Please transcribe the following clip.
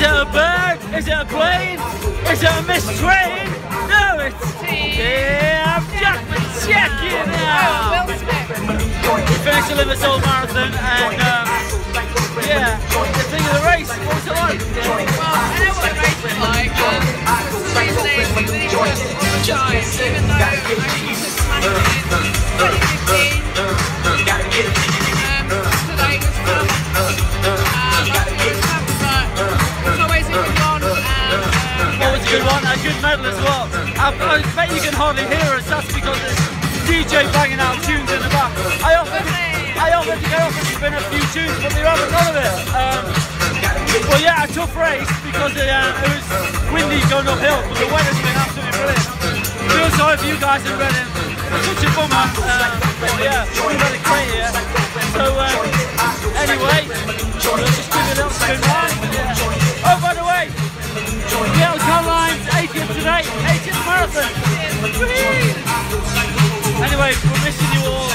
Is it a bird? Is it a plane? Is it a missed train? No, it's Tim Jackman. Check it out. Oh. We finished the Limassol Marathon and um, yeah, the thing of the race. What was it like? Well, I know what the race was like. Um, really worked all even though medal as well. I, I bet you can hardly hear us. That's because there's DJ banging out tunes in the back. I offered, I offered to go off and spin a few tunes, but they haven't none of it. Um, well, yeah, a tough race because it, uh, it was windy going uphill, but the weather's been absolutely brilliant. Feel sorry for you guys in Reading. Such a bummer. Uh, but yeah, a great. So um, anyway, 80th today, 80th marathon. Anyway, we're missing you all.